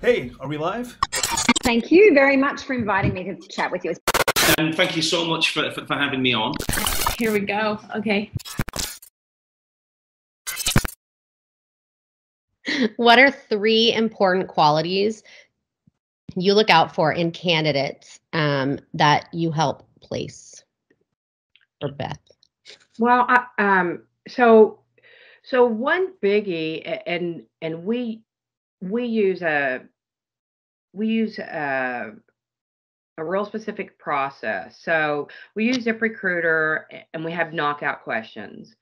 Hey, are we live? Thank you very much for inviting me to chat with you. And thank you so much for, for, for having me on. Here we go. Okay. What are three important qualities you look out for in candidates um, that you help place? Or Beth? Well, I, um, so so one biggie, and and we we use a we use a, a real specific process. So we use ZipRecruiter and we have knockout questions.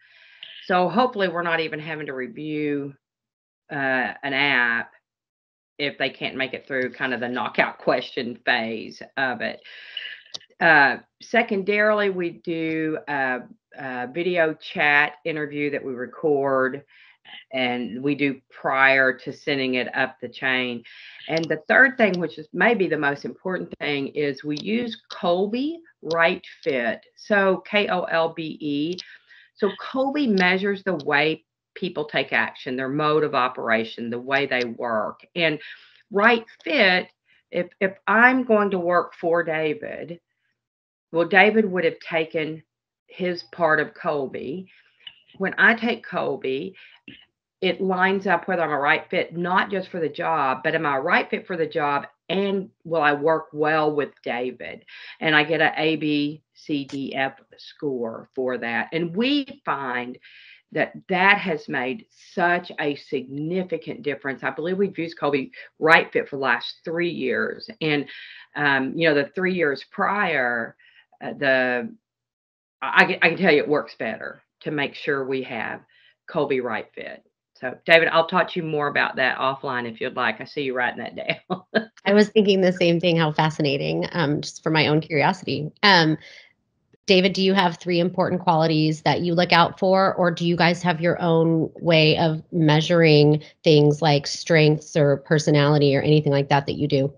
So hopefully we're not even having to review uh, an app if they can't make it through kind of the knockout question phase of it. Uh, secondarily, we do a, a video chat interview that we record and we do prior to sending it up the chain. And the third thing, which is maybe the most important thing, is we use Kolbe Right Fit. So K O L B E. So Kolbe measures the way people take action, their mode of operation, the way they work. And Right Fit, if if I'm going to work for David, well, David would have taken his part of Kolbe. When I take Kolbe, it lines up whether I'm a right fit, not just for the job, but am I a right fit for the job and will I work well with David? And I get an A, B, C, D, F score for that. And we find that that has made such a significant difference. I believe we've used Kolbe Right Fit for the last three years. And, um, you know, the three years prior, uh, the I, I can tell you it works better to make sure we have Kolbe Right Fit. So, David, I'll talk to you more about that offline if you'd like. I see you writing that down. I was thinking the same thing. How fascinating! Um, just for my own curiosity. Um, David, do you have three important qualities that you look out for, or do you guys have your own way of measuring things like strengths or personality or anything like that that you do?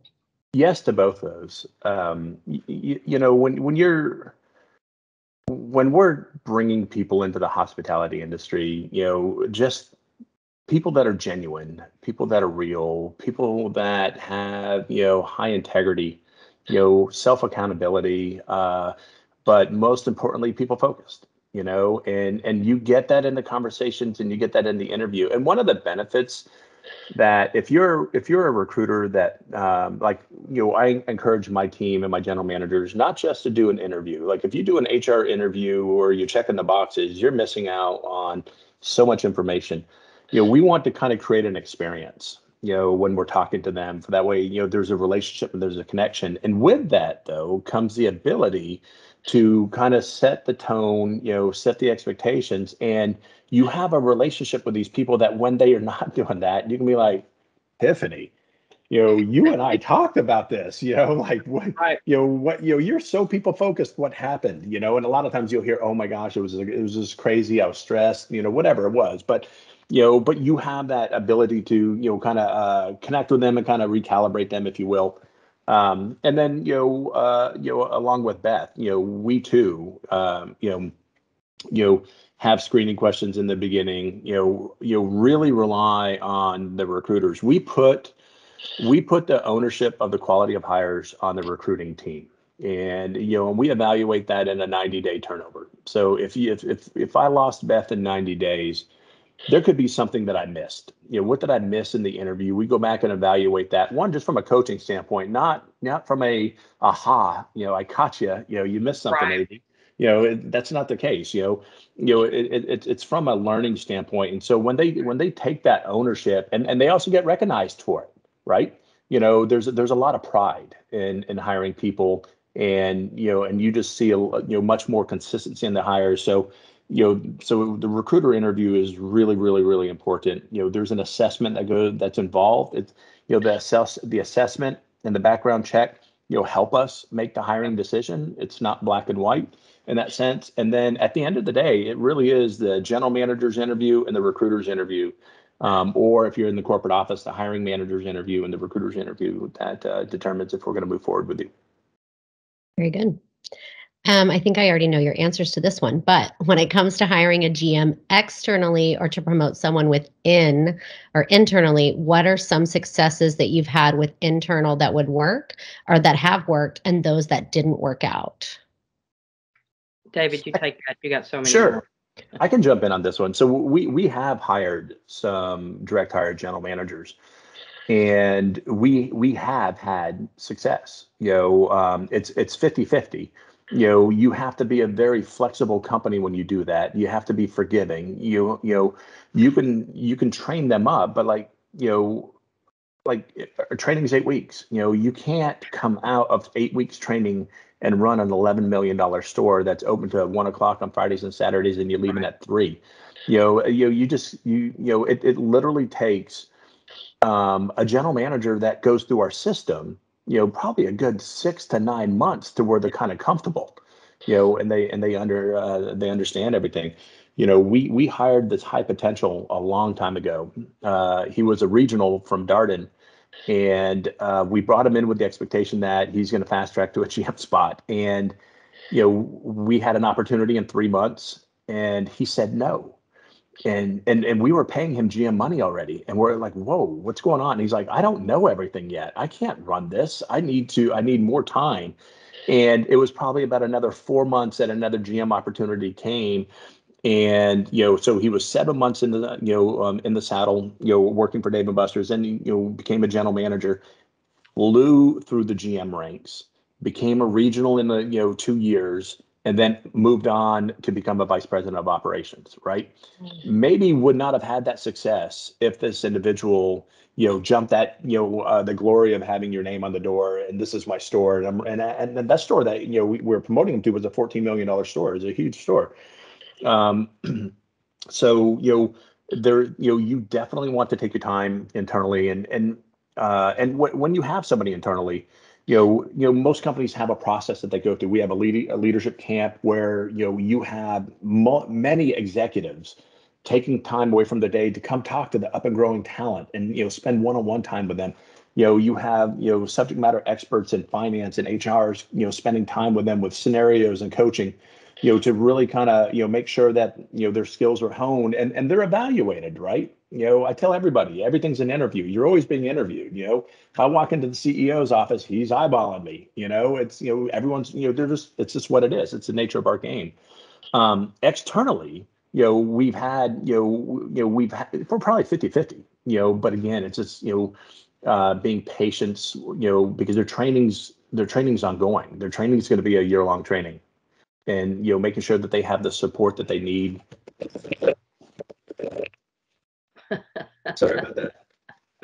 Yes to both those. Um, you, you know, when when you're when we're bringing people into the hospitality industry, you know, just people that are genuine, people that are real, people that have you know high integrity, you know self accountability, uh, but most importantly, people focused. You know, and and you get that in the conversations and you get that in the interview. And one of the benefits that if you're if you're a recruiter that um, like you know i encourage my team and my general managers not just to do an interview like if you do an hr interview or you're checking the boxes you're missing out on so much information you know, we want to kind of create an experience, you know, when we're talking to them. For that way, you know, there's a relationship and there's a connection. And with that, though, comes the ability to kind of set the tone, you know, set the expectations. And you have a relationship with these people that when they are not doing that, you can be like, Tiffany, you know, you and I talked about this, you know, like what, right. you know, what, you know, you're so people focused. What happened, you know, and a lot of times you'll hear, oh my gosh, it was, it was just crazy. I was stressed, you know, whatever it was. But you know, but you have that ability to, you know, kind of uh, connect with them and kind of recalibrate them, if you will. Um, and then, you know, uh, you know, along with Beth, you know, we too, um, you know, you know, have screening questions in the beginning. You know, you really rely on the recruiters. We put we put the ownership of the quality of hires on the recruiting team and you know and we evaluate that in a 90 day turnover so if you if, if if i lost beth in 90 days there could be something that I missed. You know, what did I miss in the interview? We go back and evaluate that. One, just from a coaching standpoint, not not from a aha. You know, I caught you. You know, you missed something. Right. Maybe. You know, it, that's not the case. You know, you know, it, it, it's from a learning standpoint. And so when they when they take that ownership, and and they also get recognized for it, right? You know, there's there's a lot of pride in in hiring people, and you know, and you just see a you know much more consistency in the hires. So you know so the recruiter interview is really really really important. You know there's an assessment that goes that's involved. It's you know the assess the assessment and the background check you know help us make the hiring decision. It's not black and white in that sense. And then at the end of the day it really is the general manager's interview and the recruiter's interview. Um, or if you're in the corporate office the hiring manager's interview and the recruiter's interview that uh, determines if we're going to move forward with you. Very good Um, I think I already know your answers to this one, but when it comes to hiring a GM externally or to promote someone within or internally, what are some successes that you've had with internal that would work or that have worked and those that didn't work out? David, you take that. You got so many. Sure. more. I can jump in on this one. So we we have hired some direct hire general managers, and we we have had success. You know, um, it's it's 50-50. You know, you have to be a very flexible company when you do that. You have to be forgiving. You you know, you can you can train them up, but like you know, like uh, training is eight weeks. You know, you can't come out of eight weeks training and run an eleven million dollar store that's open to one o'clock on Fridays and Saturdays, and you're leaving at three. You know, you know, you just you you know, it it literally takes um, a general manager that goes through our system. You know, probably a good six to nine months to where they're kind of comfortable. You know, and they and they under uh, they understand everything. You know, we we hired this high potential a long time ago. Uh, he was a regional from Darden and uh, we brought him in with the expectation that he's going to fast track to a GM spot. And you know, we had an opportunity in three months, and he said no. And and and we were paying him GM money already, and we're like, whoa, what's going on? And he's like, I don't know everything yet. I can't run this. I need to. I need more time. And it was probably about another four months that another GM opportunity came and you know so he was seven months in the you know um, in the saddle you know working for dave and buster's and you know became a general manager flew through the gm ranks became a regional in the you know two years and then moved on to become a vice president of operations right? Maybe would not have had that success if this individual you know jumped that you know uh, the glory of having your name on the door and this is my store and I'm, and, and and that store that you know we, we were promoting him to was a 14 million dollar store. It's a huge store. Um, so you know there you know you definitely want to take your time internally and and uh, and w- when you have somebody internally you know you know most companies have a process that they go through. We have a, lead- a leadership camp where you know you have mo- many executives taking time away from the day to come talk to the up and growing talent and you know spend one-on-one time with them. You know you have you know subject matter experts in finance and hrs you know spending time with them with scenarios and coaching you know, to really kind of, you know, make sure that, you know, their skills are honed and, and they're evaluated, right? You know, I tell everybody, everything's an interview. You're always being interviewed. You know, if I walk into the CEO's office, he's eyeballing me. You know, it's, you know, everyone's, you know, they're just, it's just what it is. It's the nature of our game. Um, externally, you know, we've had, you know, you know, we've had, we're probably 50 50, you know, but again, it's just, you know, uh, being patient, you know, because their trainings, their training's ongoing. Their training is going to be a year long training and you know making sure that they have the support that they need sorry about that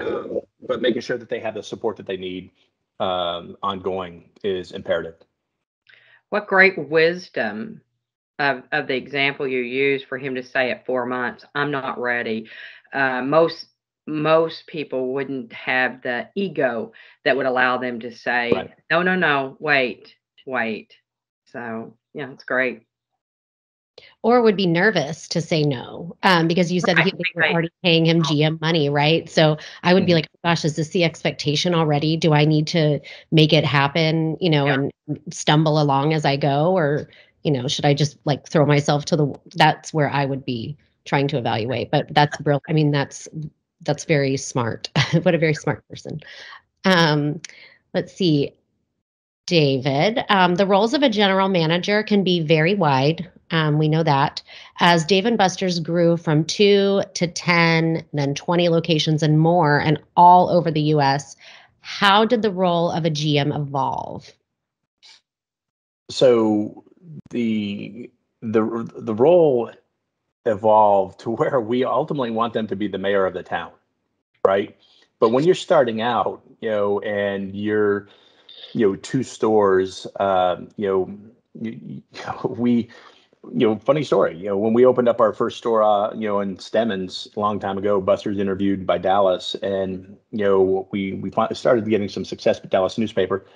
Um, but making sure that they have the support that they need um, ongoing is imperative What great wisdom of, of the example you use for him to say at four months, I'm not ready. Uh, most most people wouldn't have the ego that would allow them to say, Right. no, no, no, wait, wait. So yeah, it's great. or would be nervous to say no um, because you said Right, he, right. already paying him GM money, right? So I would be Mhm. like, gosh, is this the expectation already? Do I need to make it happen, you know, Yeah. and stumble along as I go? Or, you know, should I just like throw myself to the, that's where I would be trying to evaluate. But that's real. I mean, that's, that's very smart. what a very smart person. Um, let's see. David, um, the roles of a general manager can be very wide. Um, we know that. As Dave and Buster's grew from two to 10, then 20 locations and more, and all over the US, how did the role of a GM evolve? so the the the role evolved to where we ultimately want them to be the mayor of the town right but when you're starting out you know and you're you know two stores um, you know you, you- we you know funny story you know when we opened up our first store uh, you know in Stemmons a long time ago Buster's interviewed by Dallas and you know we we started getting some success with Dallas newspaper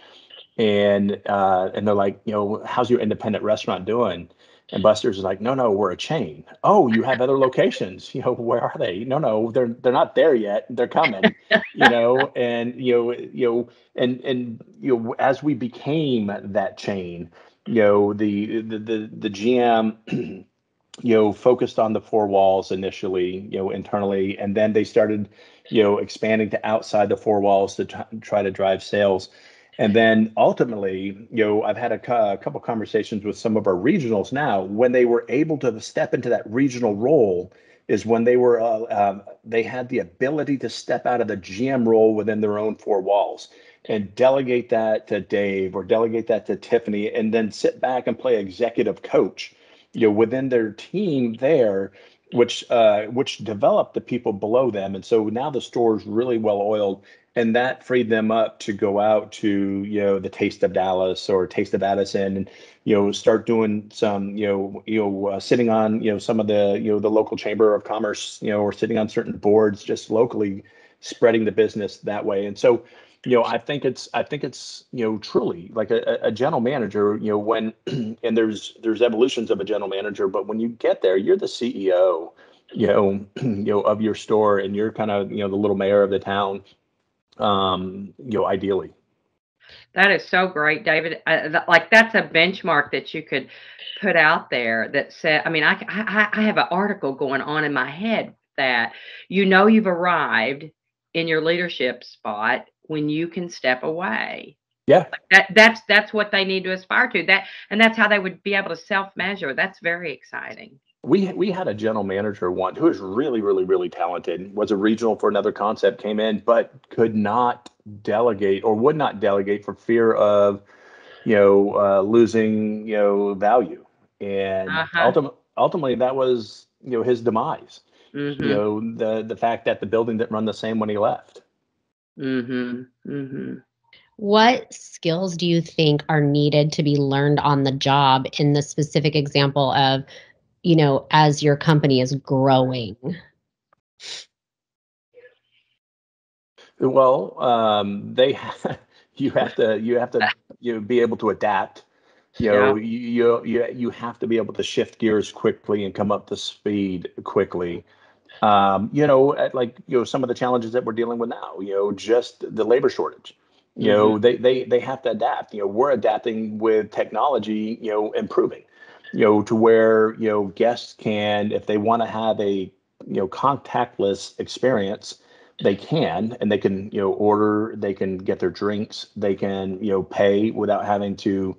and uh, and they're like, you know, how's your independent restaurant doing? And Buster's is like, no, no, we're a chain. Oh, you have other locations. You know, where are they? No, no, they're they're not there yet. They're coming. you know, and you know, you know, and and you know, as we became that chain, you know the the the, the GM you know focused on the four walls initially you know internally and then they started you know expanding to outside the four walls to try to drive sales and then ultimately you know i've had a, a couple conversations with some of our regionals now. When they were able to step into that regional role is when they were uh, um, they had the ability to step out of the gm role within their own four walls and delegate that to Dave or delegate that to Tiffany and then sit back and play executive coach, you know, within their team there, which uh, which developed the people below them. And so now the store is really well oiled and that freed them up to go out to you know the taste of dallas or taste of addison and you know start doing some you know you know uh, sitting on you know some of the you know the local chamber of commerce you know or sitting on certain boards just locally spreading the business that way and so you know, I think it's I think it's you know truly like a, a general manager. You know, when and there's there's evolutions of a general manager, but when you get there, you're the CEO. You know, you know of your store, and you're kind of you know the little mayor of the town. Um, you know, ideally. That is so great, David. Uh, th- like that's a benchmark that you could put out there that said, I mean, I, I, I have an article going on in my head that you know you've arrived in your leadership spot when you can step away. Yeah. That that's that's what they need to aspire to. That and that's how they would be able to self-measure. That's very exciting. We we had a general manager once who was really really really talented. Was a regional for another concept, came in but could not delegate or would not delegate for fear of you know uh, losing you know value. And uh-huh. ultimately ultimately that was you know his demise. Mm-hmm. You know the the fact that the building didn't run the same when he left. Mm-hmm. Mm-hmm. What skills do you think are needed to be learned on the job in the specific example of, you know, as your company is growing? Well, um, they you have to you have to you be able to adapt. You know, yeah. you, you you have to be able to shift gears quickly and come up to speed quickly um, you know, like you know some of the challenges that we're dealing with now. You know, just the labor shortage. You mm-hmm. know, they they they have to adapt. You know, we're adapting with technology. You know, improving. You know, to where you know guests can, if they want to have a you know contactless experience, they can, and they can you know order. They can get their drinks. They can you know pay without having to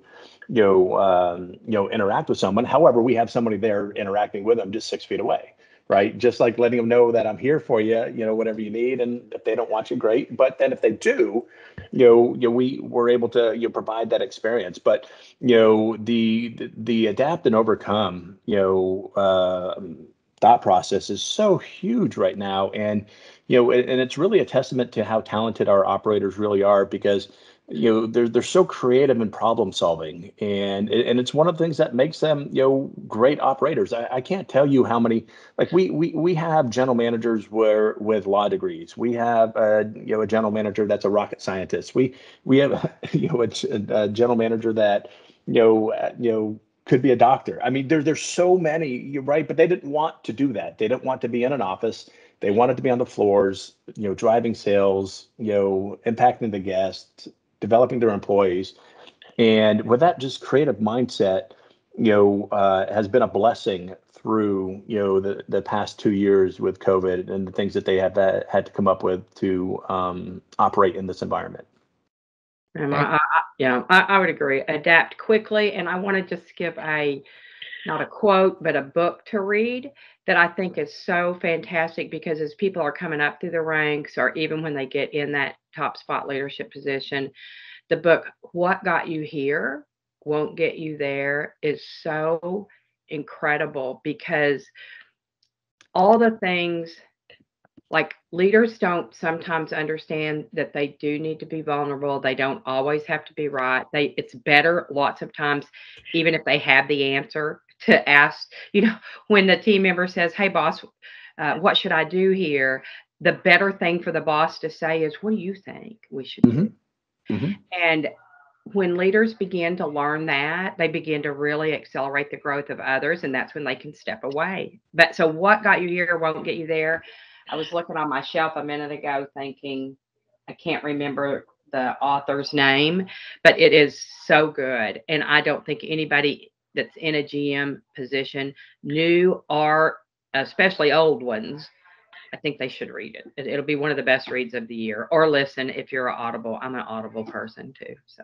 you know um, you know interact with someone. However, we have somebody there interacting with them just six feet away right? Just like letting them know that I'm here for you, you know, whatever you need. And if they don't want you, great. But then if they do, you know, you know we were able to you know, provide that experience. But you know, the the, the adapt and overcome, you know, uh, thought process is so huge right now, and you know, and, and it's really a testament to how talented our operators really are because you know they're they're so creative in problem solving and and it's one of the things that makes them you know great operators. I, I can't tell you how many like we we we have general managers where with law degrees. We have a you know a general manager that's a rocket scientist. We we have you know a, a general manager that you know you know could be a doctor. I mean there, there's so many you're right but they didn't want to do that. They didn't want to be in an office. They wanted to be on the floors you know driving sales you know impacting the guests developing their employees. And with that just creative mindset, you know, uh, has been a blessing through, you know, the, the past two years with COVID and the things that they have uh, had to come up with to um, operate in this environment. I, I, yeah, I, I, would agree. Adapt quickly. And I want to just give a, not a quote, but a book to read that I think is so fantastic because as people are coming up through the ranks or even when they get in that top spot leadership position, the book What Got You Here Won't Get You There is so incredible because all the things like leaders don't sometimes understand that they do need to be vulnerable. They don't always have to be right. They it's better lots of times even if they have the answer to ask, you know, when the team member says, Hey, boss, uh, what should I do here? The better thing for the boss to say is, What do you think we should mm-hmm. do? Mm-hmm. And when leaders begin to learn that, they begin to really accelerate the growth of others, and that's when they can step away. But so, what got you here won't get you there. I was looking on my shelf a minute ago thinking, I can't remember the author's name, but it is so good. And I don't think anybody that's in a GM position, new or especially old ones, I think they should read it. it. It'll be one of the best reads of the year. Or listen if you're an Audible. I'm an Audible person too. So